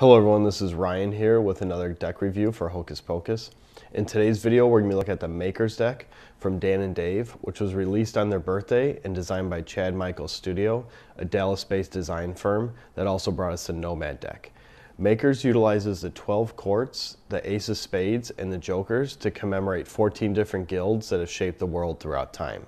Hello everyone, this is Ryan here with another deck review for Hocus Pocus. In today's video, we're to be looking at the Makers deck from Dan and Dave, which was released on their birthday and designed by Chad Michaels Studio, a Dallas-based design firm that also brought us the Nomad deck. Makers utilizes the 12 courts, the Ace of Spades, and the Jokers to commemorate 14 different guilds that have shaped the world throughout time.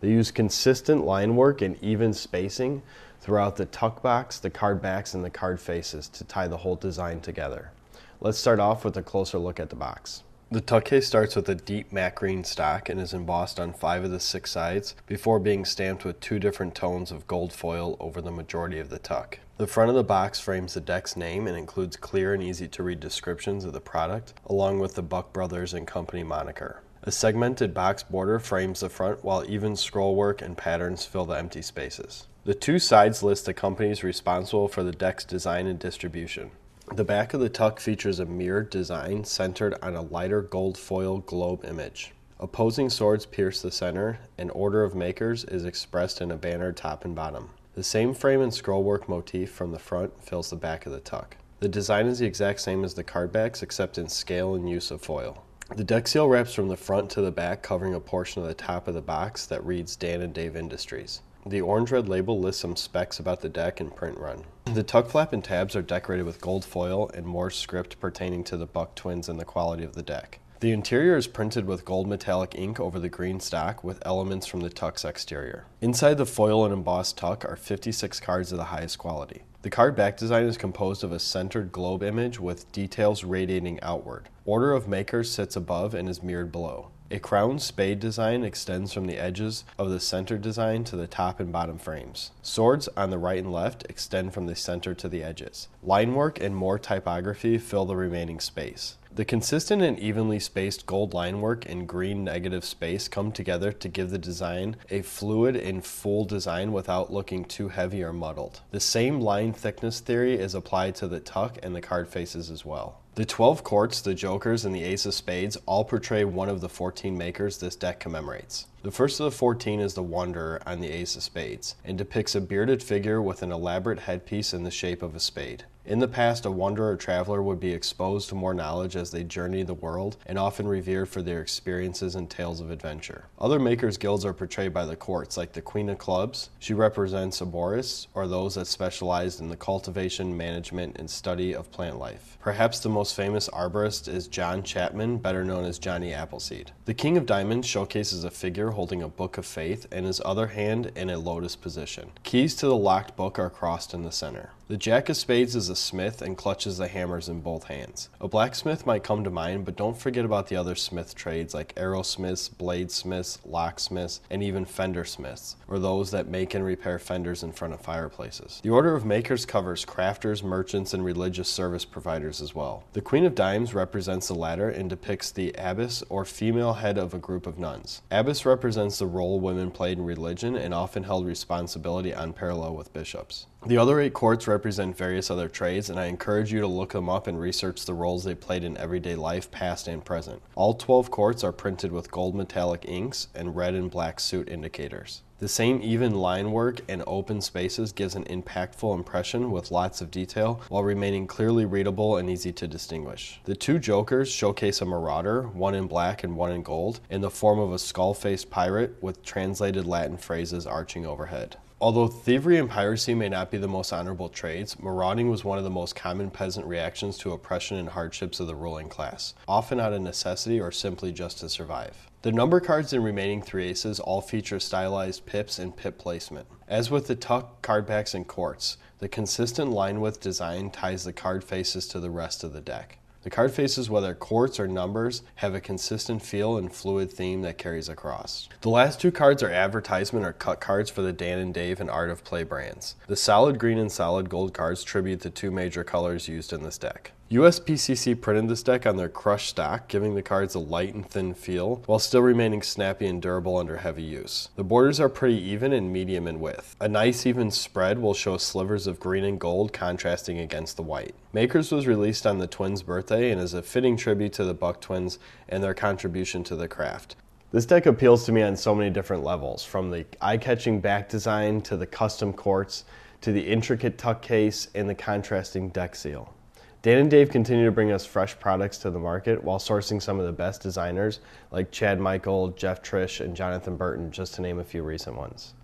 They use consistent line work and even spacing throughout the tuck box, the card backs, and the card faces to tie the whole design together. Let's start off with a closer look at the box. The tuck case starts with a deep matte green stock and is embossed on five of the six sides before being stamped with two different tones of gold foil over the majority of the tuck. The front of the box frames the deck's name and includes clear and easy to read descriptions of the product, along with the Buck Brothers and Company moniker. A segmented box border frames the front while even scrollwork and patterns fill the empty spaces. The two sides list the companies responsible for the deck's design and distribution. The back of the tuck features a mirrored design centered on a lighter gold foil globe image. Opposing swords pierce the center, and Order of Makers is expressed in a banner top and bottom. The same frame and scrollwork motif from the front fills the back of the tuck. The design is the exact same as the card backs except in scale and use of foil. The deck seal wraps from the front to the back covering a portion of the top of the box that reads Dan and Dave Industries. The orange red label lists some specs about the deck and print run. The tuck flap and tabs are decorated with gold foil and more script pertaining to the Buck twins and the quality of the deck. The interior is printed with gold metallic ink over the green stock with elements from the tuck's exterior. Inside the foil and embossed tuck are 56 cards of the highest quality. The card back design is composed of a centered globe image with details radiating outward. Order of Makers sits above and is mirrored below. A crown spade design extends from the edges of the center design to the top and bottom frames. Swords on the right and left extend from the center to the edges. Line work and more typography fill the remaining space. The consistent and evenly spaced gold line work and green negative space come together to give the design a fluid and full design without looking too heavy or muddled. The same line thickness theory is applied to the tuck and the card faces as well. The 12 courts, the Jokers, and the Ace of Spades all portray one of the 14 makers this deck commemorates. The first of the 14 is the Wanderer on the Ace of Spades, and depicts a bearded figure with an elaborate headpiece in the shape of a spade. In the past, a wanderer traveler would be exposed to more knowledge as they journey the world and often revered for their experiences and tales of adventure. Other makers' guilds are portrayed by the courts, like the Queen of Clubs. She represents arborists, or those that specialized in the cultivation, management, and study of plant life. Perhaps the most famous arborist is John Chapman, better known as Johnny Appleseed. The King of Diamonds showcases a figure holding a book of faith and his other hand in a lotus position. Keys to the locked book are crossed in the center. The Jack of Spades is a smith and clutches the hammers in both hands. A blacksmith might come to mind, but don't forget about the other smith trades like arrowsmiths, bladesmiths, locksmiths, and even fendersmiths, or those that make and repair fenders in front of fireplaces. The Order of Makers covers crafters, merchants, and religious service providers as well. The Queen of Dimes represents the latter and depicts the abbess or female head of a group of nuns. Abbess represents the role women played in religion and often held responsibility on parallel with bishops. The other eight courts represent various other trades, and I encourage you to look them up and research the roles they played in everyday life, past and present. All 12 courts are printed with gold metallic inks and red and black suit indicators. The same even line work and open spaces gives an impactful impression with lots of detail while remaining clearly readable and easy to distinguish. The two jokers showcase a marauder, one in black and one in gold, in the form of a skull-faced pirate with translated Latin phrases arching overhead. Although thievery and piracy may not be the most honorable trades, marauding was one of the most common peasant reactions to oppression and hardships of the ruling class, often out of necessity or simply just to survive. The number cards in remaining three aces all feature stylized pips and pip placement. As with the tuck, card backs, and courts, the consistent line width design ties the card faces to the rest of the deck. The card faces, whether courts or numbers, have a consistent feel and fluid theme that carries across. The last two cards are advertisement or cut cards for the Dan and Dave and Art of Play brands. The solid green and solid gold cards tribute the two major colors used in this deck. USPCC printed this deck on their crushed stock, giving the cards a light and thin feel, while still remaining snappy and durable under heavy use. The borders are pretty even and medium in width. A nice even spread will show slivers of green and gold contrasting against the white. Makers was released on the twins' birthday and is a fitting tribute to the Buck twins and their contribution to the craft. This deck appeals to me on so many different levels, from the eye-catching back design to the custom courts to the intricate tuck case and the contrasting deck seal. Dan and Dave continue to bring us fresh products to the market while sourcing some of the best designers like Chad Michael, Jeff Trish, and Jonathan Burton, just to name a few recent ones.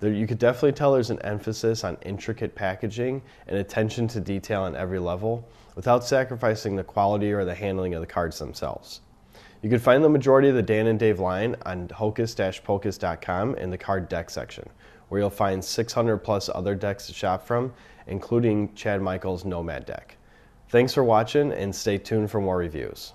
There, you could definitely tell there's an emphasis on intricate packaging and attention to detail on every level without sacrificing the quality or the handling of the cards themselves. You can find the majority of the Dan and Dave line on hocus-pocus.com in the card deck section, where you'll find 600 plus other decks to shop from, including Chad Michael's Nomad deck. Thanks for watching and stay tuned for more reviews.